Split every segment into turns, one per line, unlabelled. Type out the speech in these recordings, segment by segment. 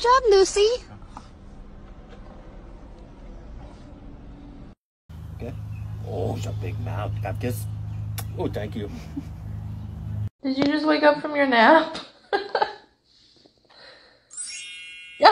job, Lucy.
Okay. Oh, it's a big mouth. Got this. Oh, thank you.
Did you just wake up from your nap? Yo!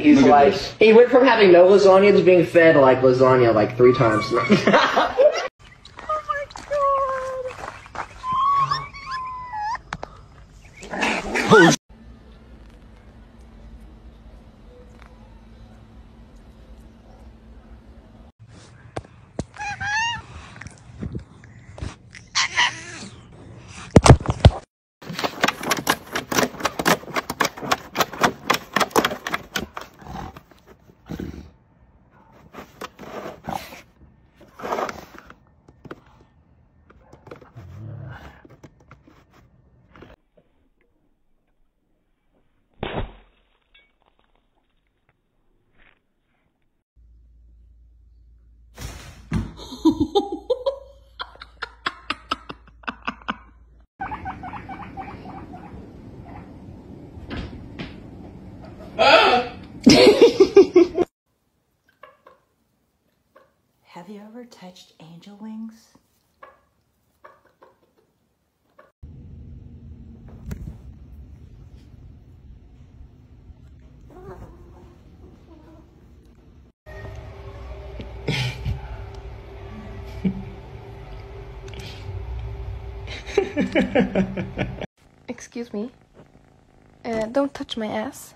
He's like, he went from having no lasagna to being fed like lasagna like three times.
Have you ever touched angel wings?
Excuse me. Uh, don't touch my ass.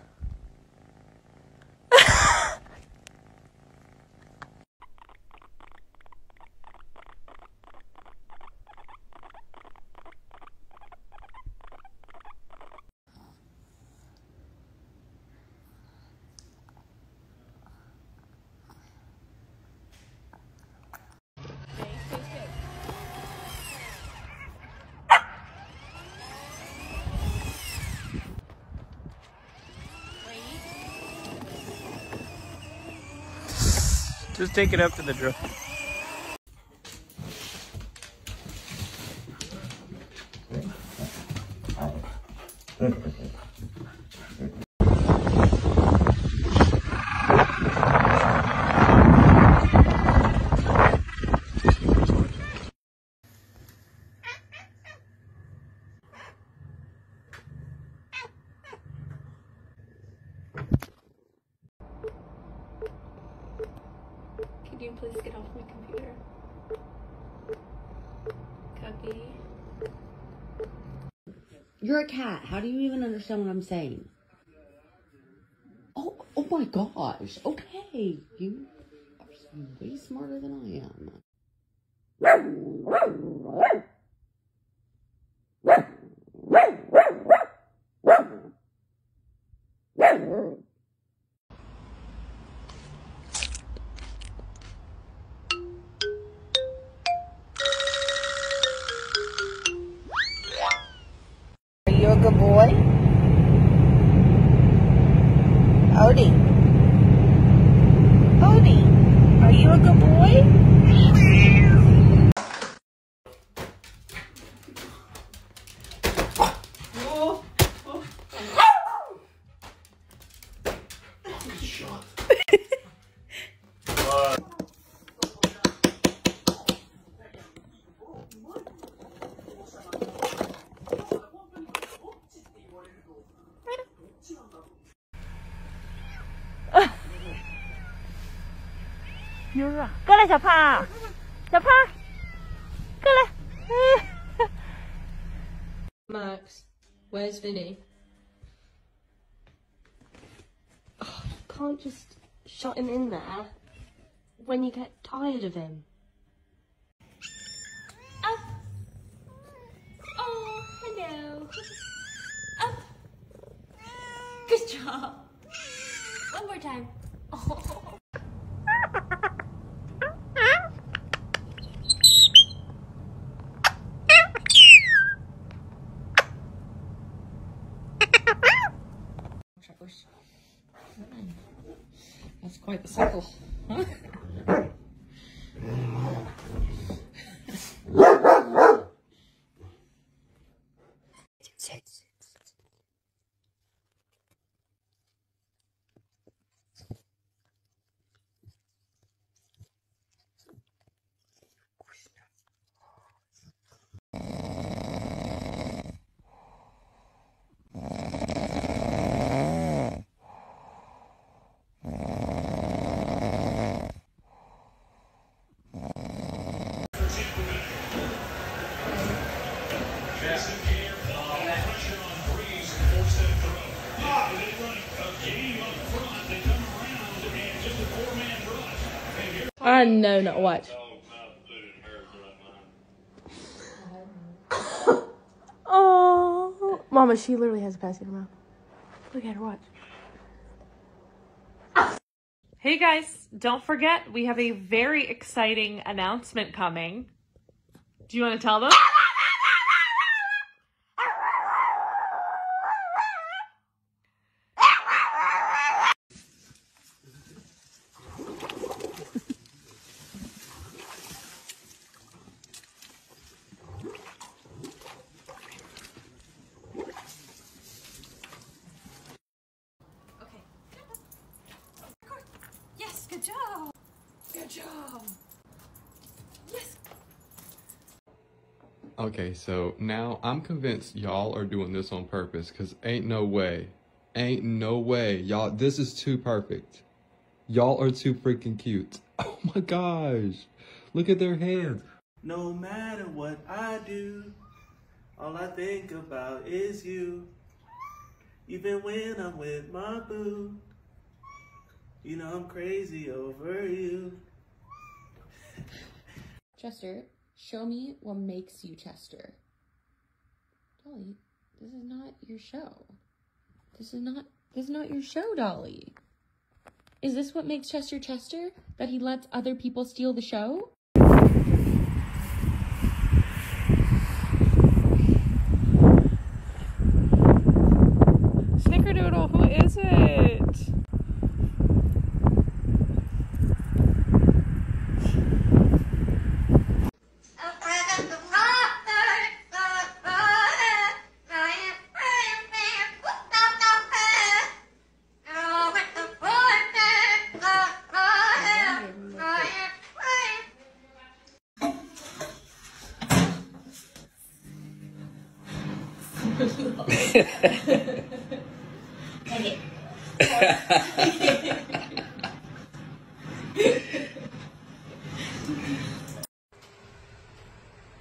Just take it up to the drill.
Could you please get off my computer? Cookie.
You're a cat. How do you even understand what I'm saying? Oh, oh my gosh. Okay, you are way smarter than I am.
Max, where's Vinny? Oh, you can't just shut him in there when you get tired of him. Up. Oh, hello. Up. Good job. One more time. Oh.
That's quite the cycle, huh?
I know not watch. Oh, Mama, she literally has a passy in her mouth. Look at her watch.
Hey guys, don't forget we have a very exciting announcement coming. Do you want to tell them?
Yes, good job. Good job. Yes.
Okay, so now I'm convinced y'all are doing this on purpose because ain't no way. Ain't no way. Y'all, this is too perfect. Y'all are too freaking cute. Oh my gosh. Look at their hands.
No matter what I do, all I think about is you. Even when I'm with my boo, you know I'm crazy over you.
Chester, show me what makes you Chester. Dolly, this is not your show. This is not this is not your show, Dolly. Is this what makes Chester Chester? That he lets other people steal the show?
Snickerdoodle, who is it?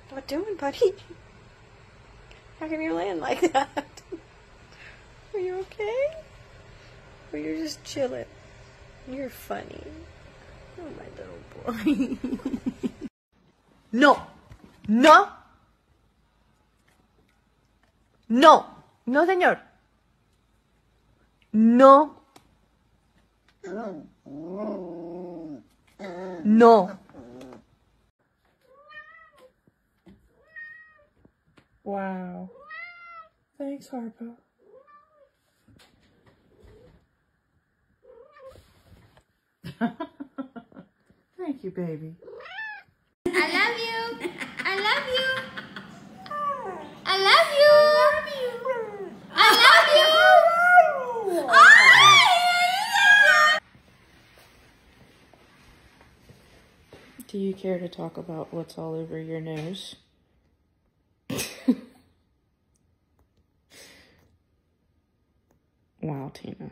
What doing, buddy? How come you're laying like that? Are you okay? Or you're just? You're funny. Oh, my little boy. no! No! No! No, señor. No. No.
Wow. Thanks, Harpo. Thank you, baby.
I love you. I love you. I love you. I love you.
Oh, Do you care to talk about what's all over your nose? wow, Tina.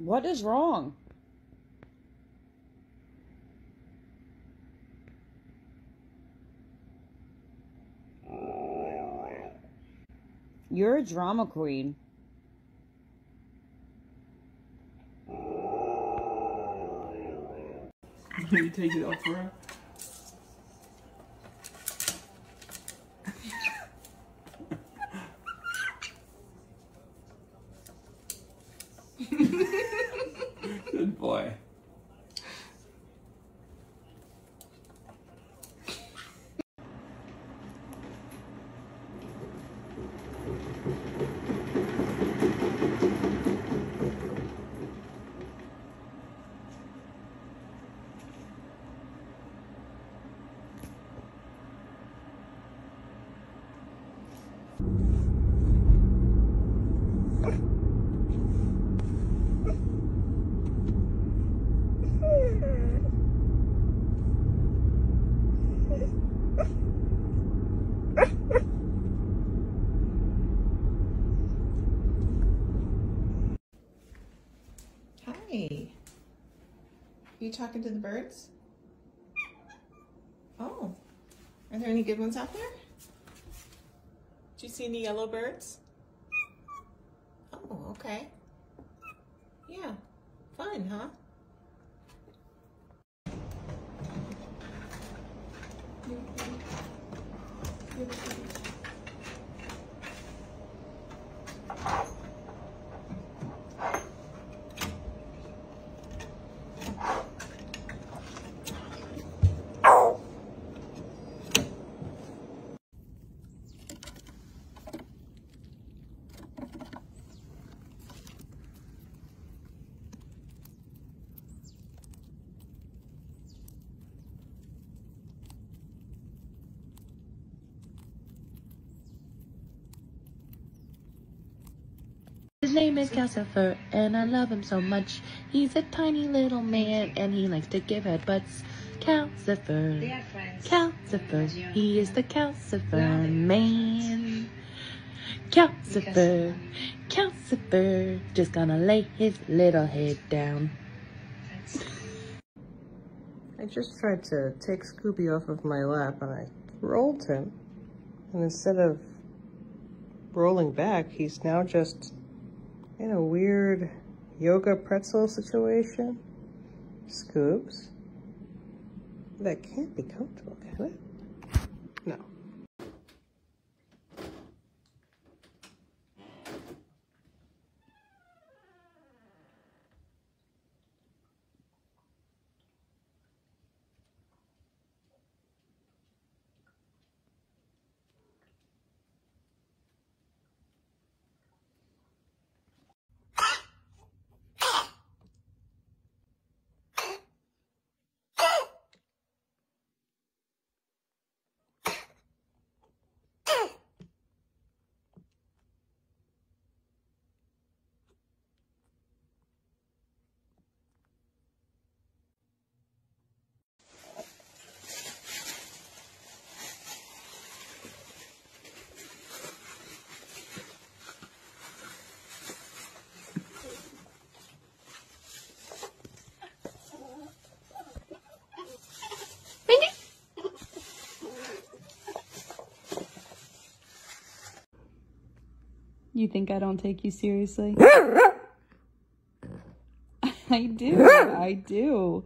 What is wrong? You're a drama queen.
Can you take it up for her? Good boy.
Hi. Are you talking to the birds? Oh. Are there any good ones out there? Do you see any yellow birds? Oh, okay. Yeah. Fun, huh?
Name is Calcifer, and I love him so much. He's a tiny little man, and he likes to give headbutts. Calcifer, Calcifer, he is the Calcifer man. Calcifer, Calcifer, just gonna lay his little head down.
I just tried to take Scooby off of my lap and I rolled him. And instead of rolling back, he's now just in a weird yoga pretzel situation. Scoops. That can't be comfortable, can it? No.
You think I don't take you seriously? I do. I do.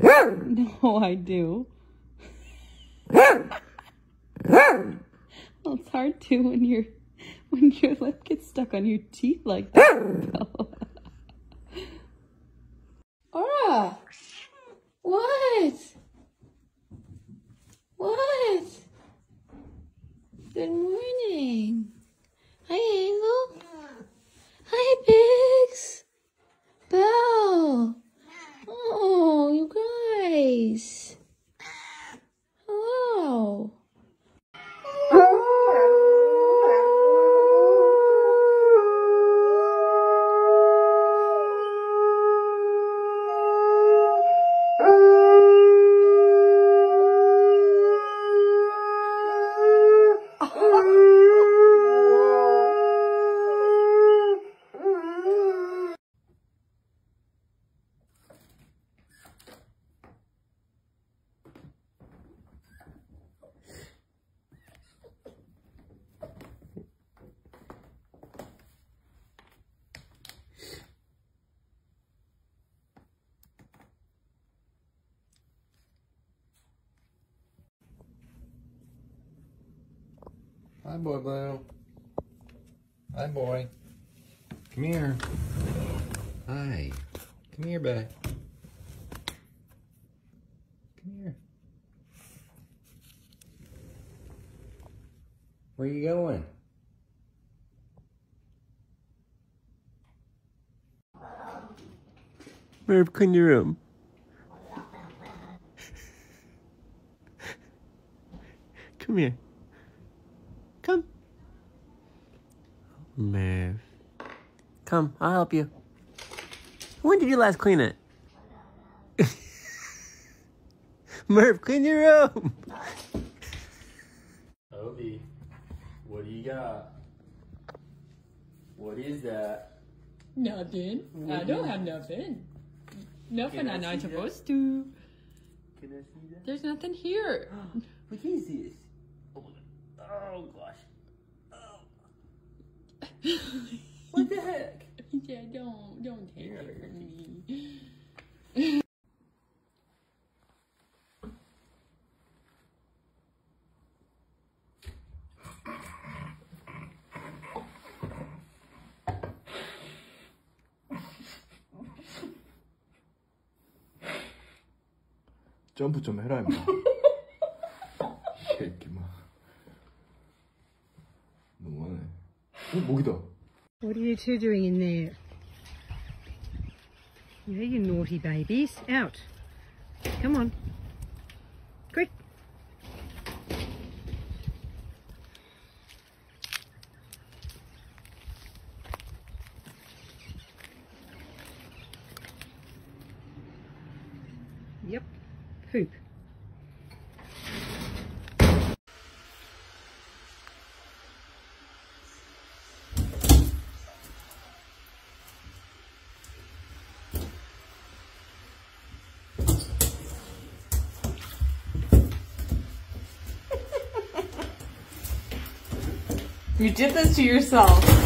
No, I do. Well, it's hard to when your when your lip gets stuck on your teeth like that.
Aura! What? What? Good morning. Hi, Angle. Hi, Pigs. Belle. Oh, you guys. Hello.
Hi, boy Blue. Hi, boy. Come here. Hi. Come here, babe. Come here. Where you going?
Merv, clean your room. Come here. Come. Merv. Come, I'll help you. When did you last clean it? Merv, clean your room.
Obi, what do you got? What is that?
Nothing. I don't have nothing. Nothing
Can I
I'm not
see that?
supposed to.
Can I see that?
There's nothing here.
What is this? Oh, oh gosh. What the heck?
yeah, don't don't take it from me.
점프 좀 해라, 임마. 새끼마. 너무하네. 어, 목이다.
What are you two doing in there? Yeah, you naughty babies. Out. Come on.
You did this to yourself.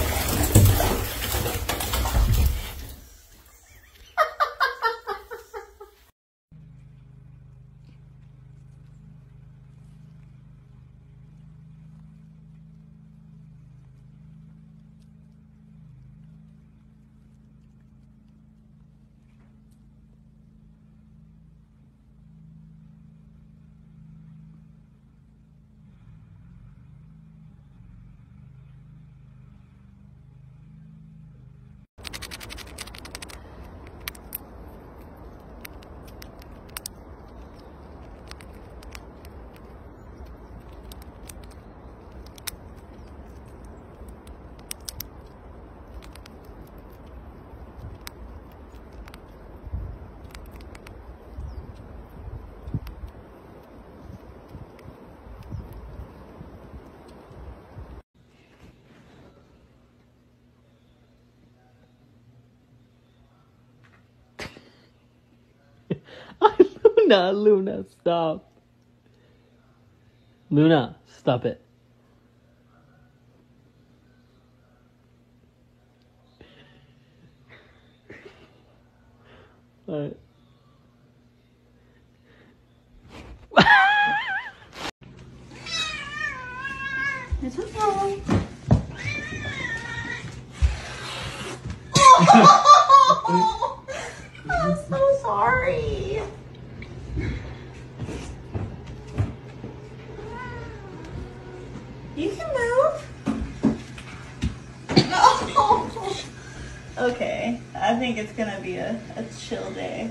Luna, Luna, stop. Luna, stop it. Alright.
It's okay. I'm so sorry. You can move. No. Okay, I think it's gonna be a, a chill day.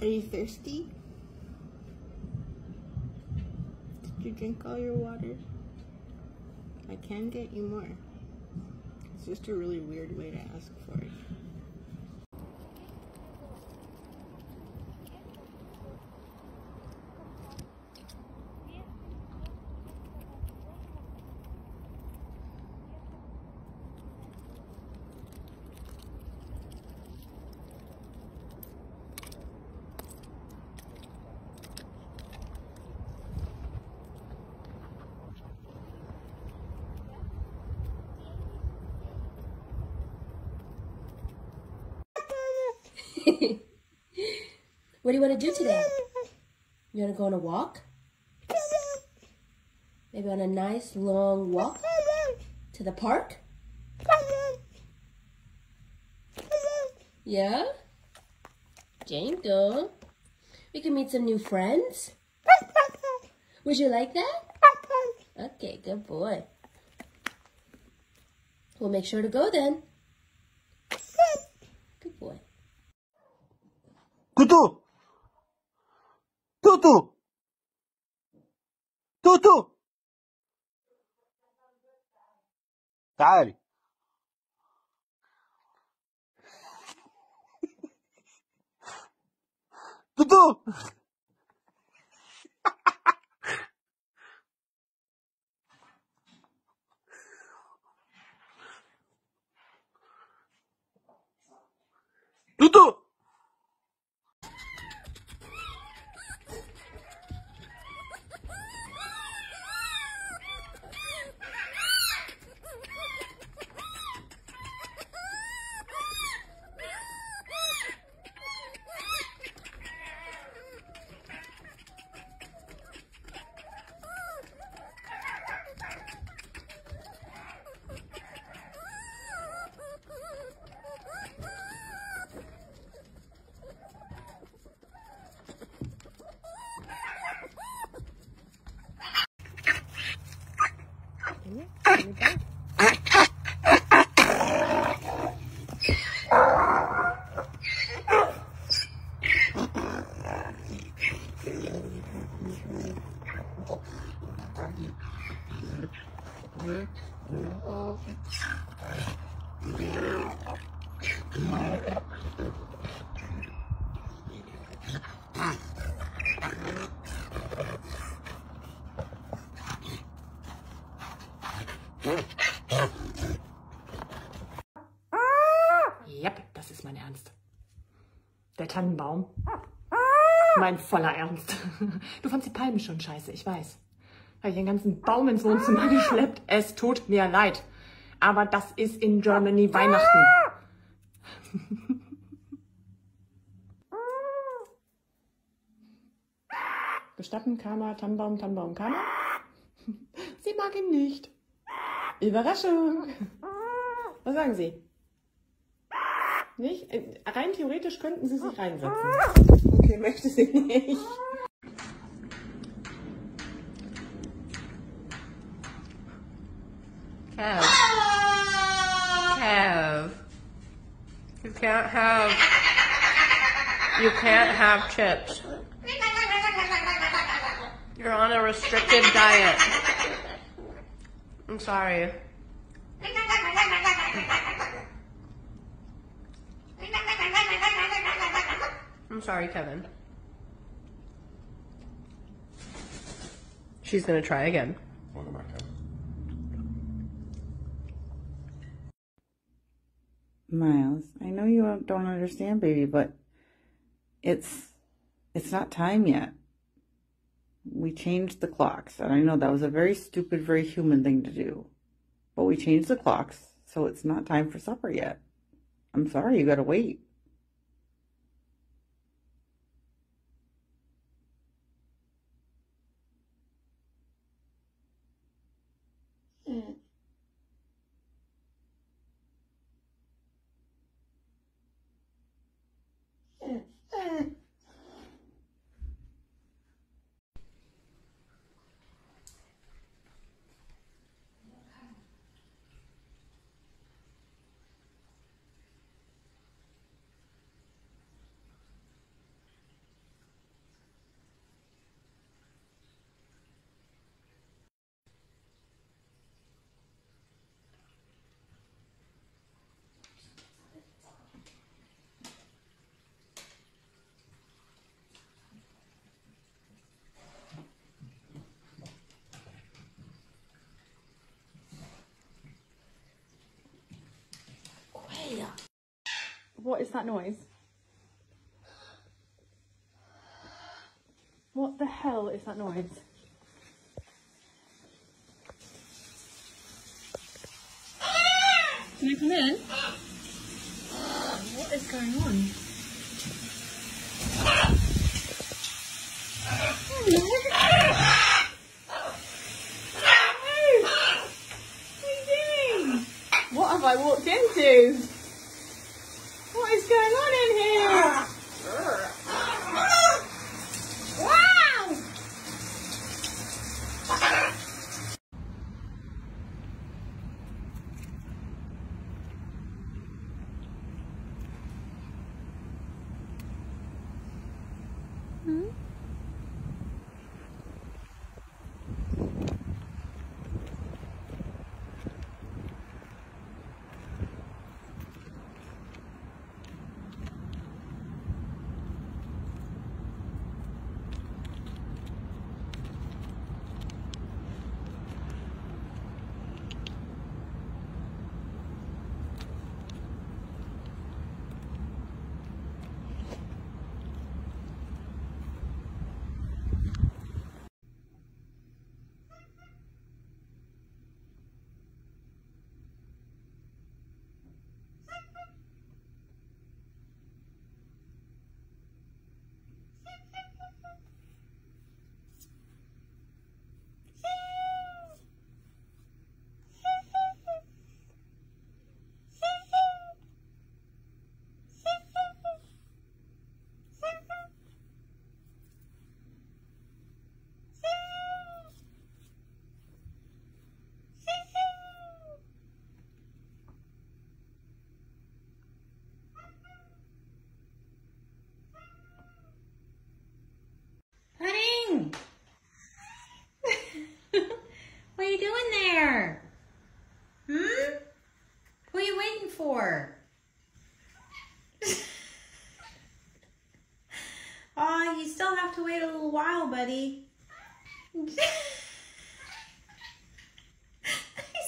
Are you thirsty? Did you drink all your water? I can get you more. It's just a really weird way to ask for it.
what do you want to do today? You want to go on a walk? Maybe on a nice long walk to the park? Yeah? Jangle. We can meet some new friends. Would you like that? Okay, good boy. We'll make sure to go then.
Tutu! Tutu! Tutu! تعالي
哎。Tannenbaum. Mein voller Ernst. Du fandst die Palme schon scheiße, ich weiß. Habe ich den ganzen Baum ins Wohnzimmer geschleppt. Es tut mir leid. Aber das ist in Germany Weihnachten. Gestatten, Karma, Tannenbaum, Tannenbaum, Karma? Sie mag ihn nicht. Überraschung. Was sagen Sie? Nicht? Äh, Rein theoretisch könnten Sie sich reinsetzen. Okay, möchte sie nicht.
Kev. Kev. You can't have. You can't have chips. You're on a restricted diet. I'm sorry. I'm sorry, Kevin. She's gonna try again.
Welcome back, Kevin.
Miles, I know you don't understand, baby, but it's it's not time yet. We changed the clocks, and I know that was a very stupid, very human thing to do. But we changed the clocks So it's not time for supper yet. I'm sorry, you gotta wait.
What is that noise? What the hell is that noise? Can I come in? What is going on?
What are you doing? What have I walked into? Going on in here? Wow!
Pudding! what are doing there? Hmm? Who are you waiting for? Aw, you still have to wait a little while, buddy. He's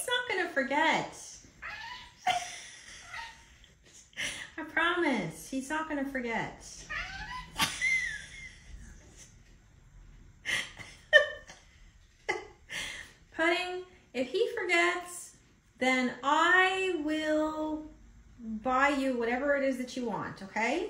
not gonna forget. I promise, he's not gonna forget. Pudding, if he forgets, then I will buy you whatever it is that you want, okay?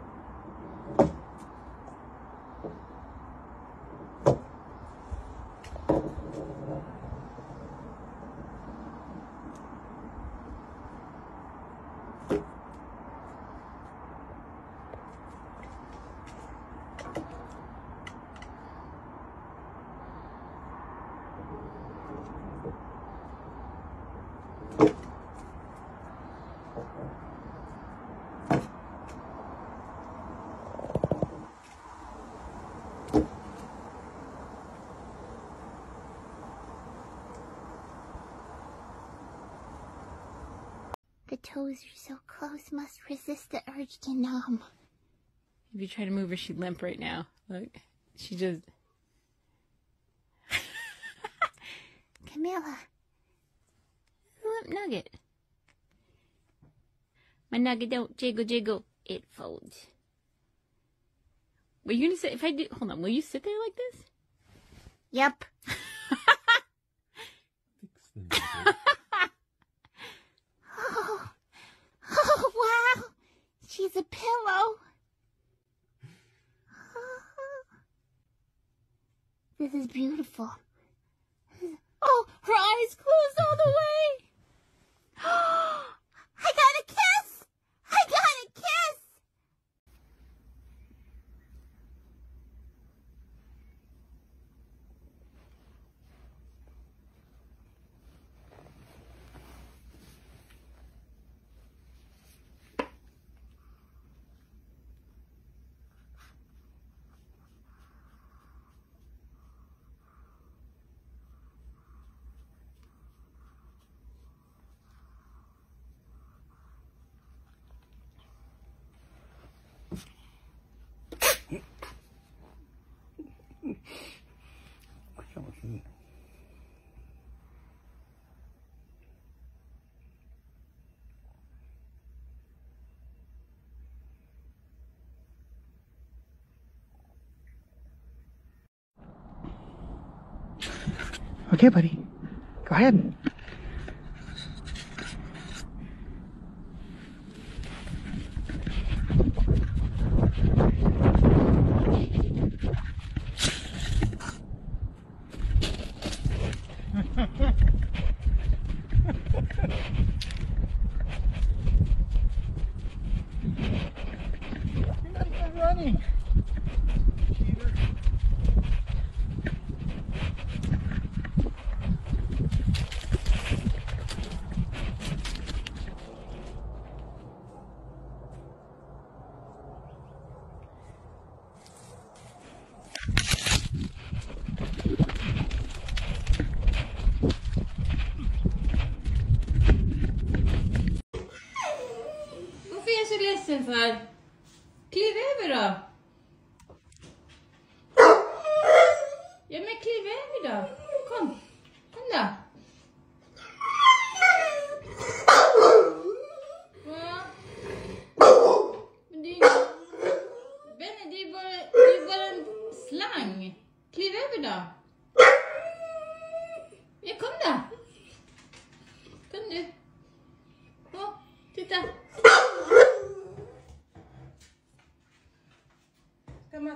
toes are so close, must resist the urge to numb.
If you try to move her, she'd limp right now. Look, she just.
Camilla.
Limp nugget. My nugget don't jiggle jiggle. It folds. Were you gonna sit? If I do, hold on. Will you sit there like this?
Yep. oh. oh, wow. She's a pillow. This is beautiful. Oh, her eyes closed all the way. I got a kiss. I got a kiss.
Okay, buddy. Go ahead.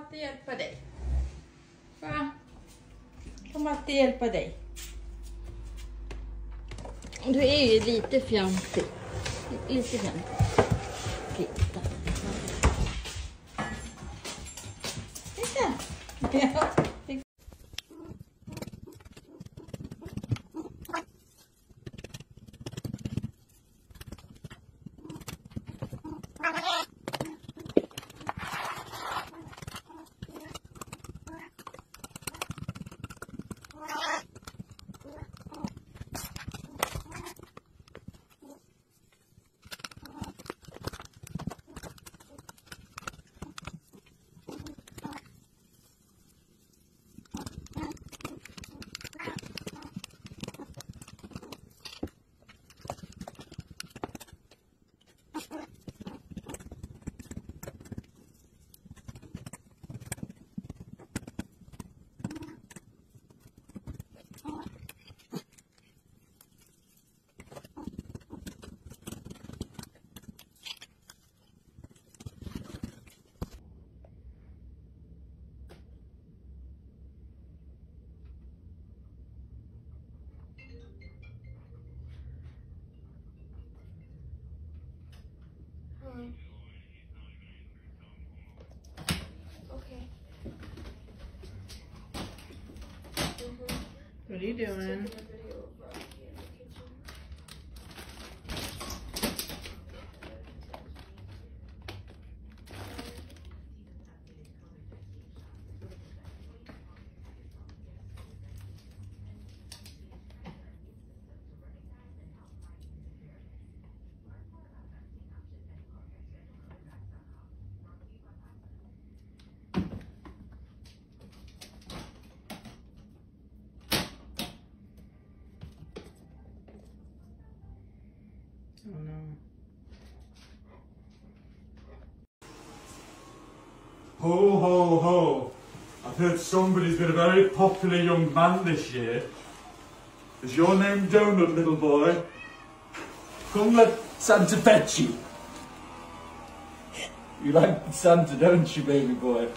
Matte hjälpa dig? Va? Ska Matte hjälpa dig? Du är ju lite fjantig. Lite fjantig. Titta. Titta. Ja.
No.
Ho, ho, ho. I've heard somebody's been a very popular young man this year. Is your name Donut, little boy? Come let Santa pet you. You like Santa, don't you, baby boy?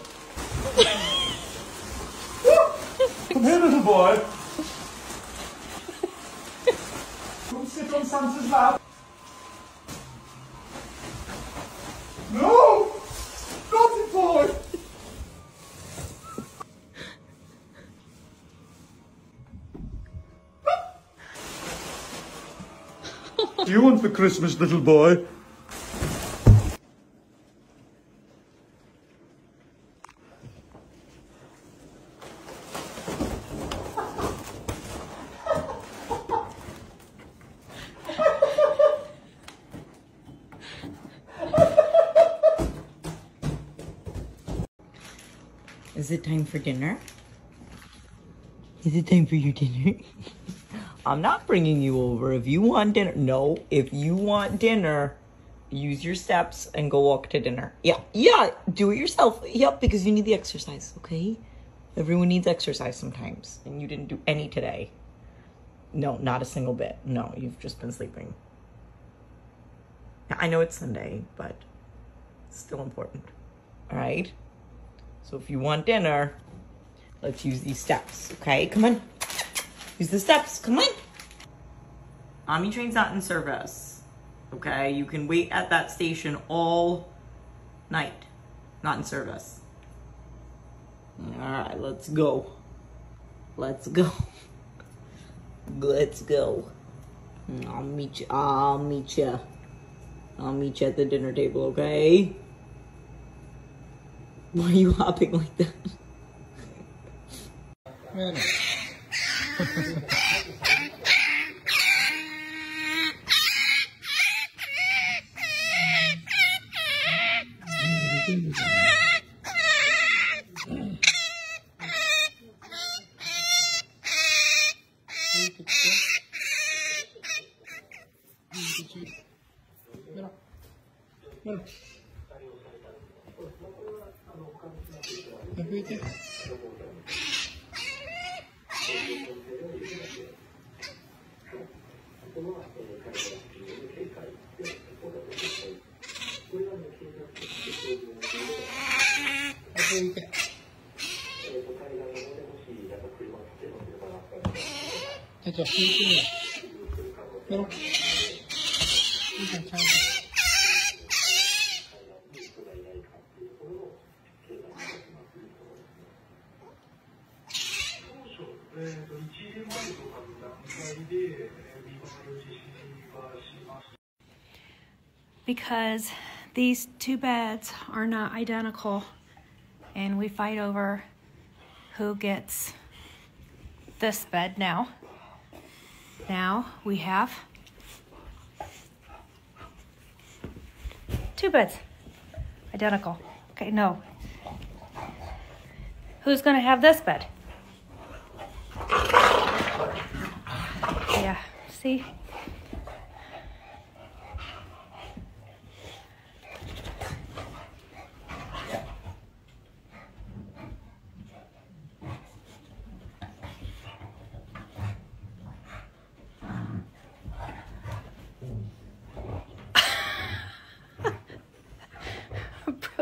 Come here, little boy. Come sit on Santa's lap. For Christmas, little boy?
Is it time for dinner? Is it time for your dinner? I'm not bringing you over. If you want dinner, no. If you want dinner, use your steps and go walk to dinner. Yeah, yeah, do it yourself. Yep, because you need the exercise, okay? Everyone needs exercise sometimes, and you didn't do any today. No, not a single bit. No, you've just been sleeping. I know it's Sunday, but it's still important. All right? So if you want dinner, let's use these steps, okay? Come on. Use the steps. Come on. Omni train's not in service. Okay? You can wait at that station all night. Not in service. Alright, let's go. Let's go. Let's go. I'll meet you. I'll meet you. I'll meet you at the dinner table, okay? Why are you hopping like that?
Because these two beds are not identical and we fight over who gets this bed now. Now we have two beds, identical. Okay, no. Who's gonna have this bed? Yeah, see?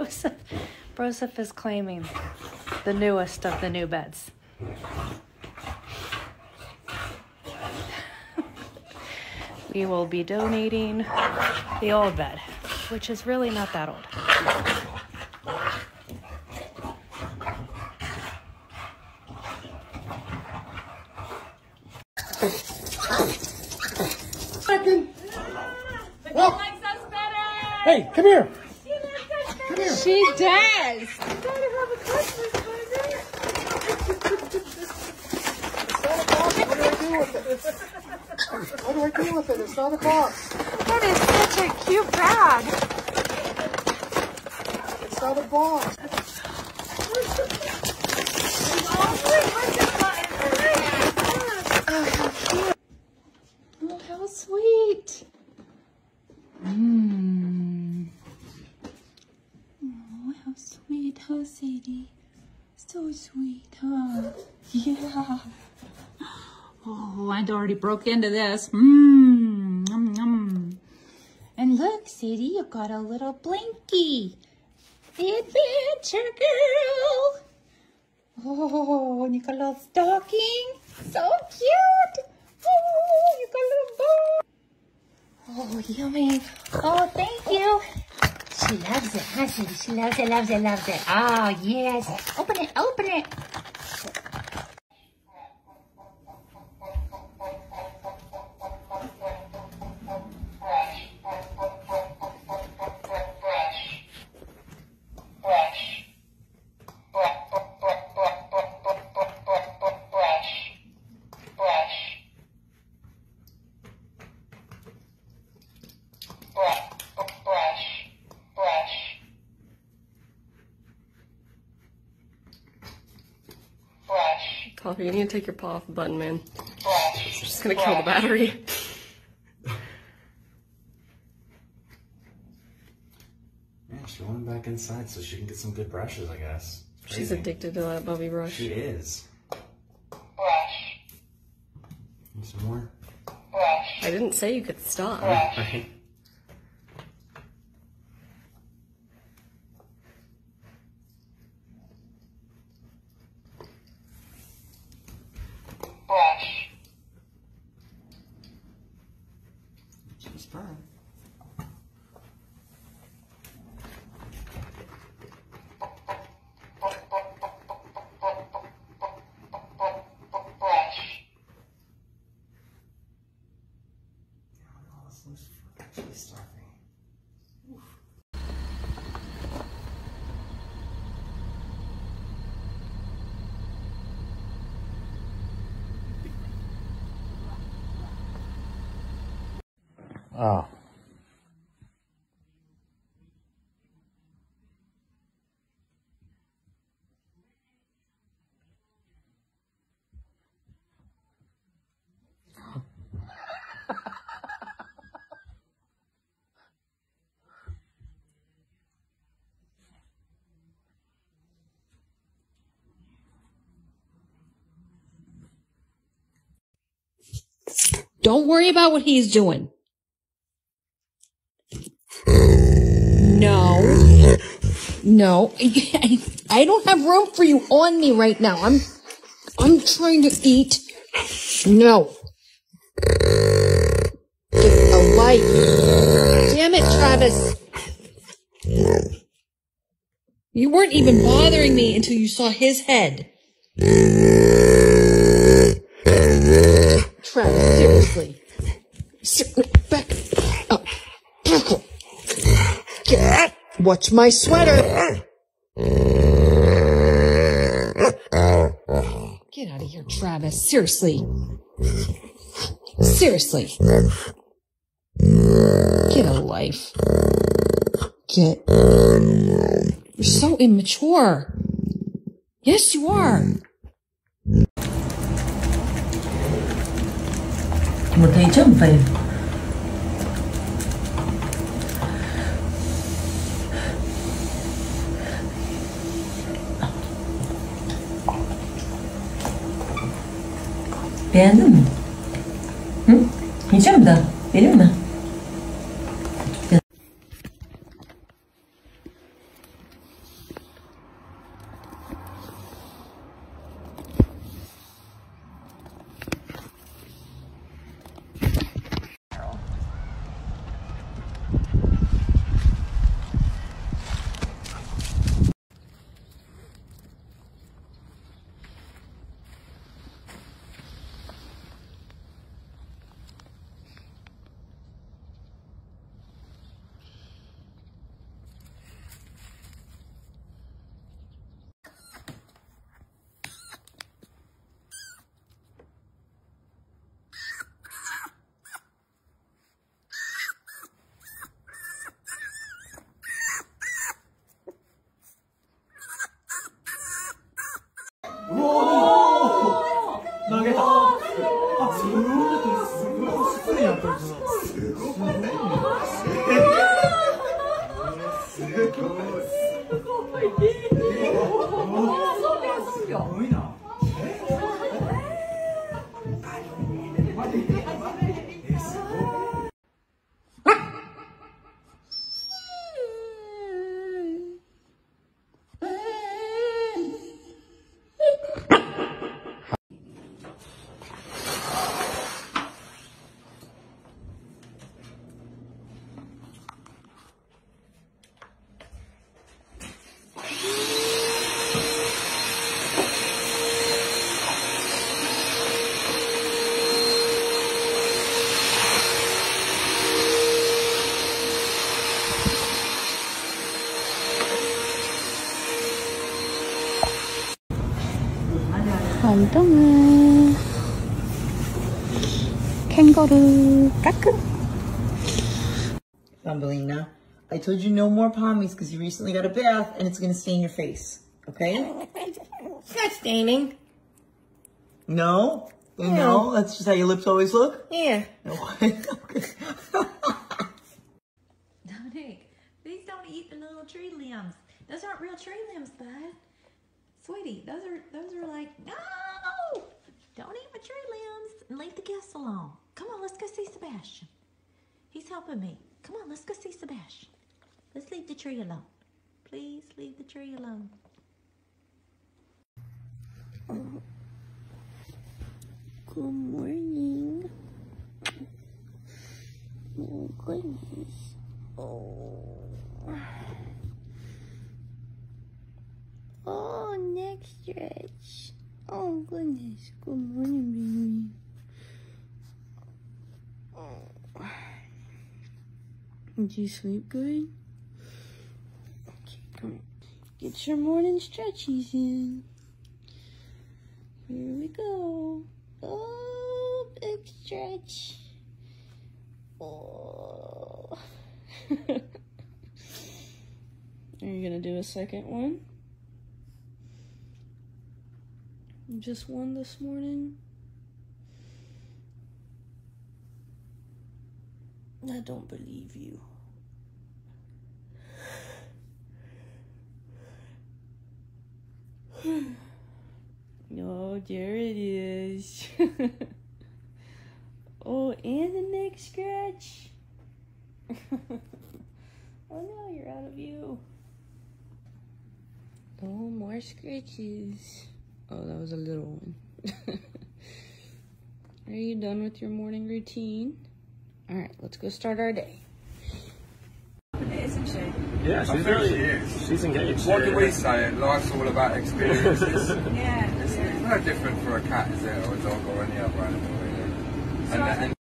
Broseph, Broseph is claiming the newest of the new beds. we will be donating the old bed, which is really not that old.
Second. Well, hey, come here. Come here.
She does.
What do I do with it? What do I do with it? It's not a box.
That is such a cute bag.
It's not a box.
Oh, how sweet.
Huh, Sadie? So sweet, huh? Yeah. Oh, I'd already broke into this. Mmm. And look, Sadie, you got a little blankie. Adventure girl. Oh, and you got a little stocking. So cute. Oh, you got a little bow. Oh, yummy. Oh, thank you. She loves it, huh, Sadie? She loves it, loves it, loves it. Oh, yes. Open it, open it.
Coffee, you need to take your paw off the button, man. It's just gonna kill the battery.
Yeah, she went back inside so she can get some good brushes, I guess.
She's addicted to that Bubby brush.
She is. Brush. Need Some more? Brush.
I didn't say you could stop.
Right. She's fine. She's starving.
Oh.
Don't worry about what he's doing. No. No. I don't have room for you on me right now. I'm I'm trying to eat. No. Get a life. Damn it, Travis. You weren't even bothering me until you saw his head. Travis, seriously. Ser- Back up. Get, watch my sweater. Get out of here, Travis. Seriously. Seriously. Get a life. Get. You're so immature. Yes, you are.
một ngày trước về Beğendin mi? Hı? Yiyecek mi
daha? Vereyim mi?
Thumbelina, I told you no more pommies because you recently got a bath and it's going to stain your face. Okay?
It's not staining.
No? Yeah.
No?
That's just how your lips always look?
Yeah. No.
Dominic, please don't eat the little tree limbs. Those aren't real tree limbs, bud. Sweetie, those are those are like, no! Don't eat my tree limbs and leave the guests alone. Come on, let's go see Sebastian. He's helping me. Come on, let's go see Sebastian. Let's leave the tree alone. Please leave the tree alone.
Good morning. Oh, goodness. Oh. Oh, neck stretch. Oh, goodness. Good morning, baby. Did you sleep good? Okay, come on. Get your morning stretchies in. Here we go. Oh, big stretch. Oh. Are you gonna do a second one? Just one this morning? I don't believe you. Oh, there it is. oh, and the neck scratch. oh no, you're out of view. Oh, more scratches. Oh, that was a little one. Are you done with your morning routine? All right, let's go start our day.
Yeah, she's really,
she is.
she's engaged.
What do we say? Life's all about experiences. yeah. It's, it's no different for a cat, is it, or a dog, or any other animal, really. And, and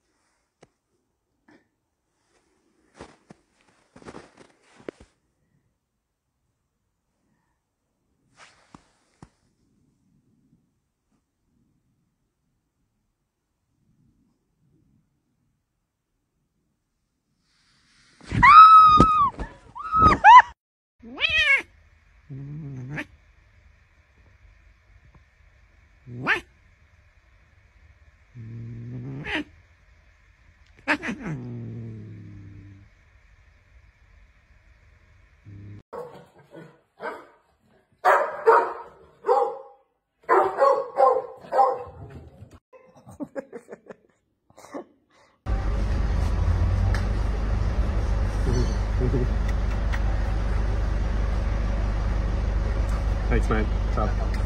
Thanks, man. Top.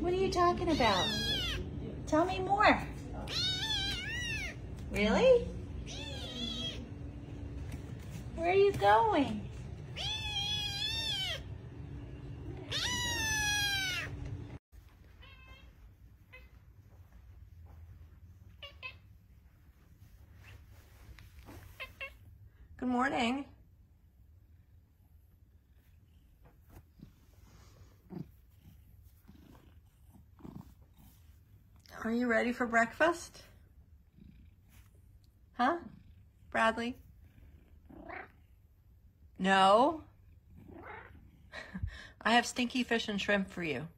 What are you talking about? Tell me more. Really? Where are you going?
Morning. Are you ready for breakfast? Huh? Bradley? No? I have stinky fish and shrimp for you.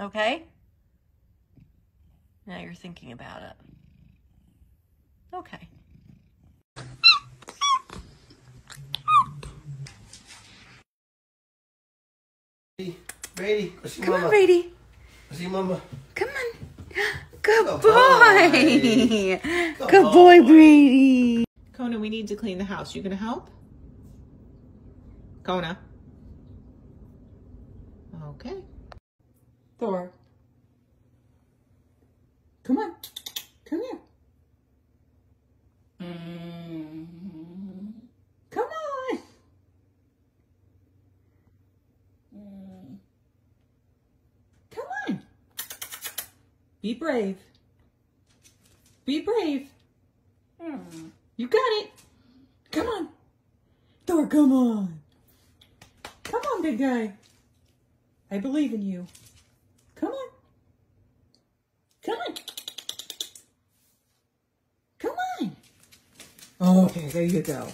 Okay?
Now you're thinking about it. Okay.
Brady, go see
Come
mama.
on, Brady.
Go see mama.
Come on. Good
Good
boy.
boy.
Good,
Good
boy, Brady.
Kona, we need to clean the house. You gonna help? Kona. Okay. Thor. Come on. Come here. Come on. Come on. Be brave. Be brave. Hmm. You got it. Come on. Thor, come on. Come on, big guy. I believe in you. Come on. Come on. Come on. Oh okay, there you go.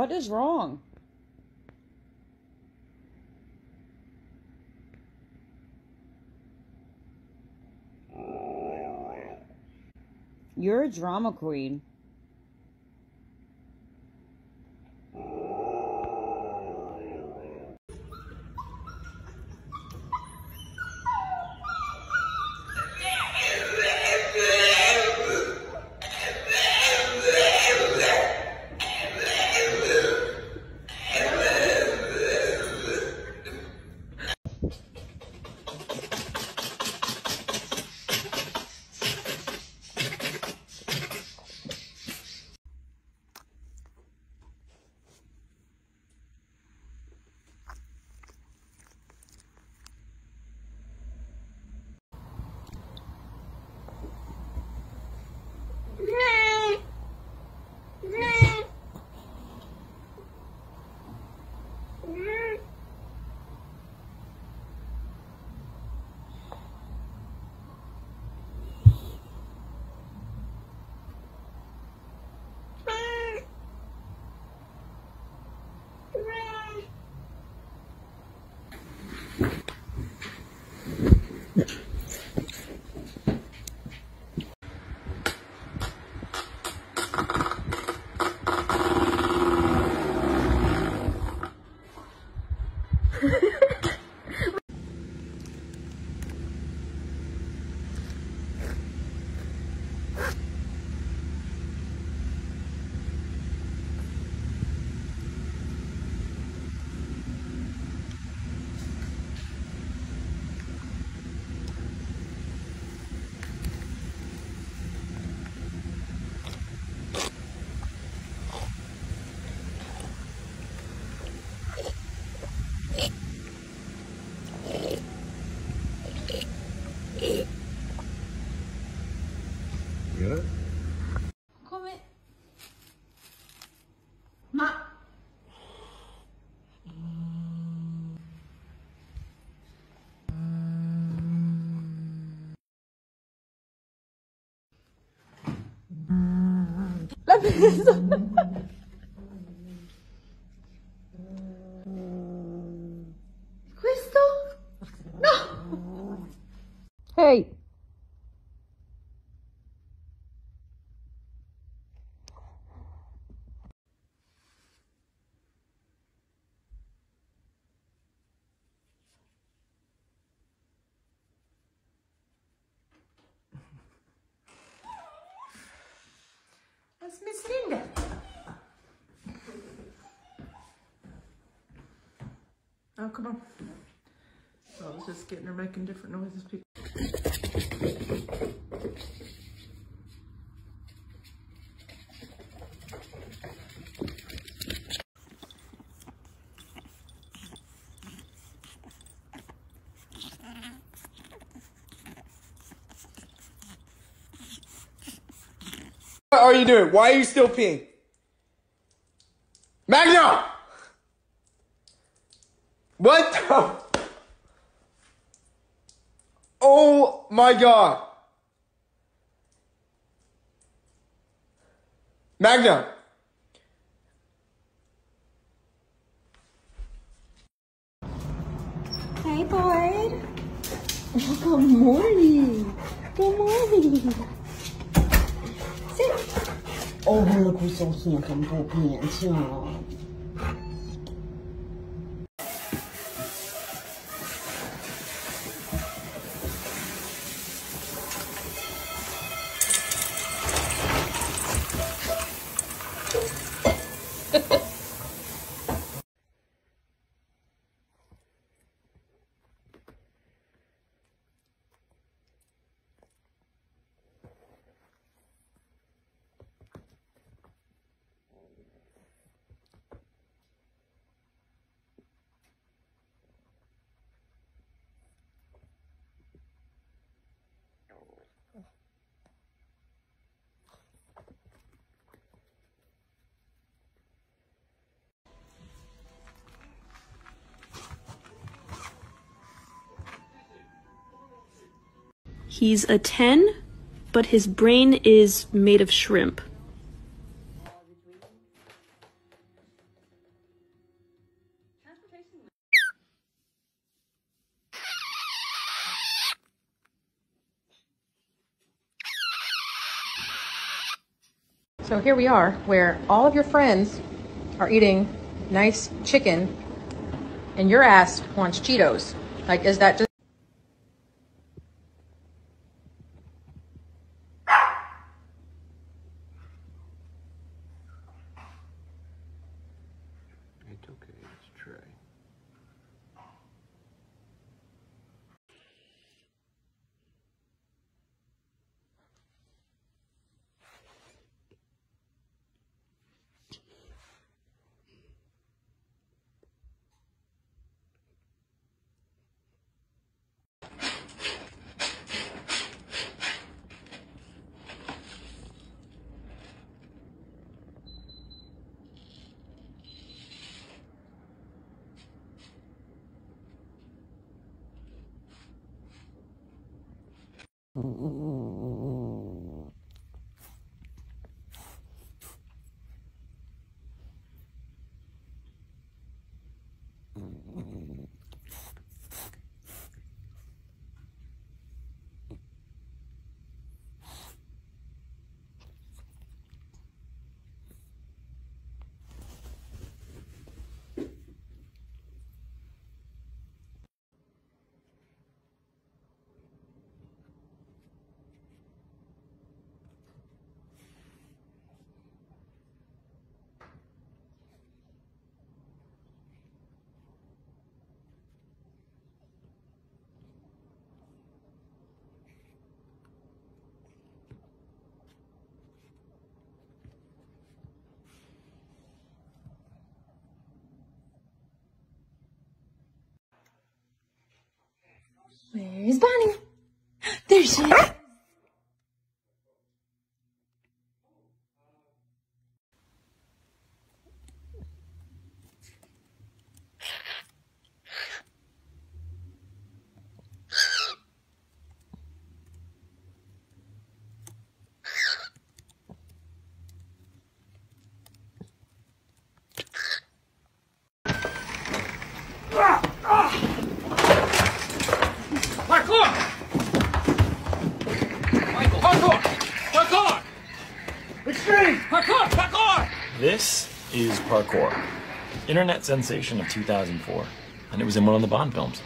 What is wrong? You're a drama queen.
你 怎 Oh, come on. Oh, I was just getting her making different noises. People.
What are you doing? Why are you still peeing? My god. Magna.
Hey, Boyd. Good morning. Good morning. Sit. Oh, look, we're so handsome, both handsome.
He's a 10, but his brain is made of shrimp.
So here we are, where all of your friends are eating nice chicken, and your ass wants Cheetos. Like, is that just.
It's Trey.
Where's Bonnie? There she is.
Parkour! Michael, parkour! Parkour! Extreme! Parkour! Parkour!
This is Parkour, internet sensation of 2004, and it was in one of the Bond films.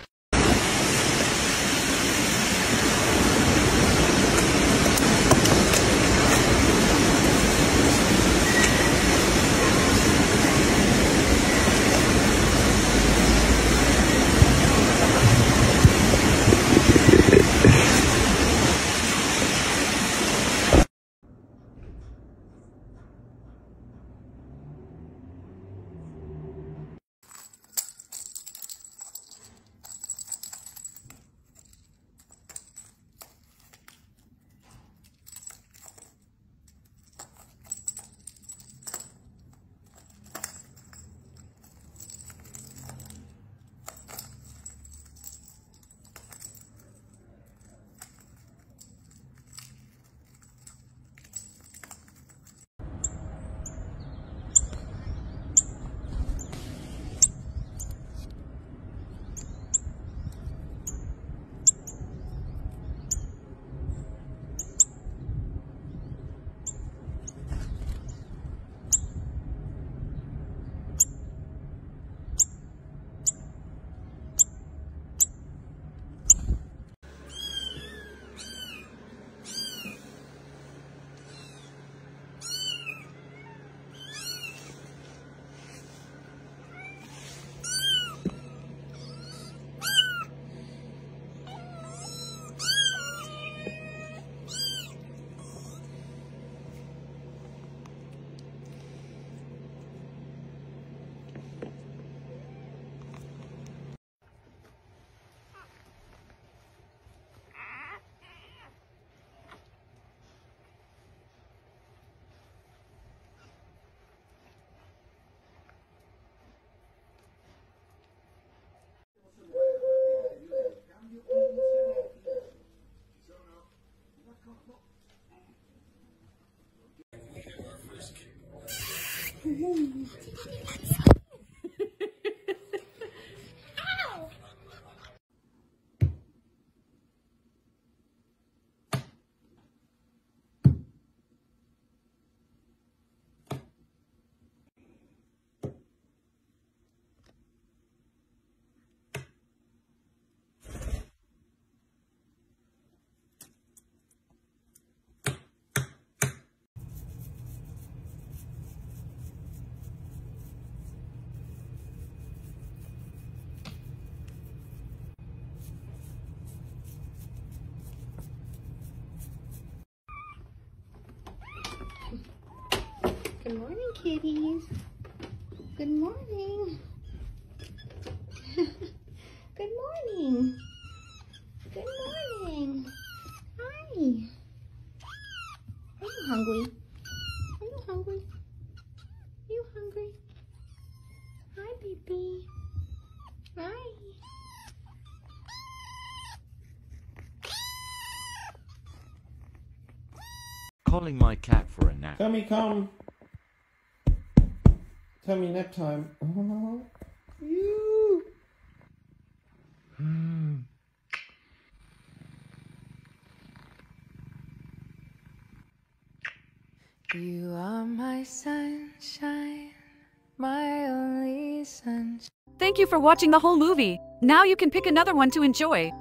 Good morning, kitties. Good morning. Good morning. Good morning. Hi. Are you hungry? Are you hungry? Are you hungry? Hi, baby. Hi.
Calling my cat for a nap.
Tummy, come. Tummy, nap time. Oh, you.
You are my sunshine, my only sunshine.
Thank you for watching the whole movie. Now you can pick another one to enjoy.